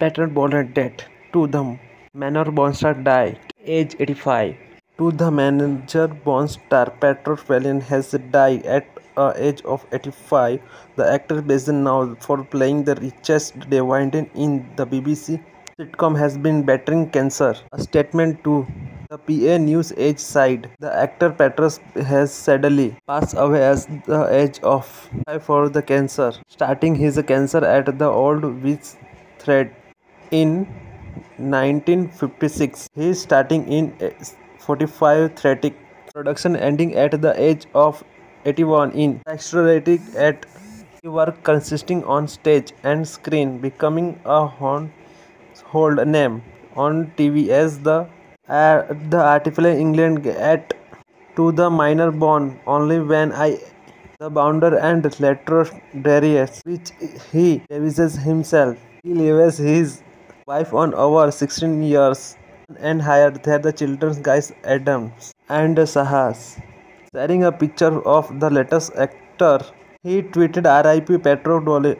Peter Bonnet death. To the manor Born star died, age 85. To the manor Born star, Valiant has died at a age of 85. The actor based now for playing the Richard DeVere in the BBC sitcom has been battling cancer. A statement to the PA News Age side. The actor Petros has sadly passed away at the age of 5 for the cancer, starting his cancer at the Old Vic Theatre in 1956. He is starting in 45 theatric production ending at the age of 81 in extraordinary at work consisting on stage and screen, becoming a household name on TV as the uh, the artificial England at to the manor born only when I the bounder and later Darius, which he devises himself. He leaves his wife on over 16 years and hired there the children's guys Adams and Sahas. Sharing a picture of the latest actor, he tweeted RIP Petro Dole.